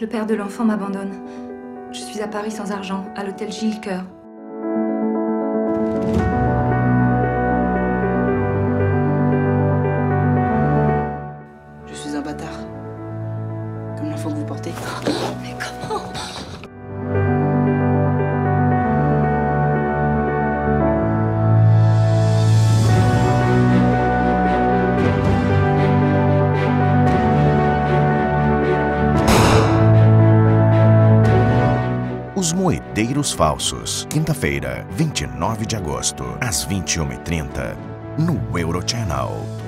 Le père de l'enfant m'abandonne. Je suis à Paris sans argent, à l'hôtel Gilles Coeur. Je suis un bâtard. Comme l'enfant que vous portez. Mais comment? Os Moedeiros Falsos, quinta-feira, 29 de agosto, às 21h30, no Eurochannel.